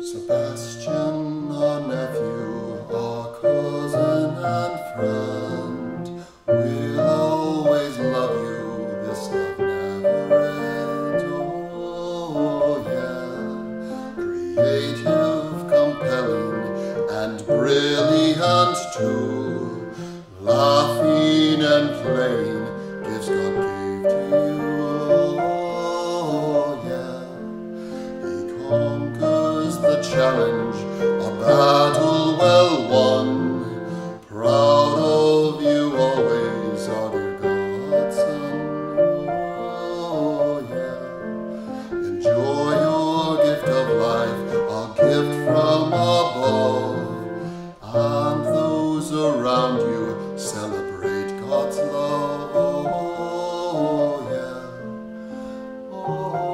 Sebastian, our nephew, our cousin and friend, we'll always love you. This love never ends. Oh, yeah. Creative, compelling, and brilliant too. Laughing and playing, gifts God gave to you. Oh, yeah. He challenge, a battle well won. Proud of you always, our godson. Oh, yeah. Enjoy your gift of life, a gift from above. And those around you celebrate God's love. Oh, yeah. Oh,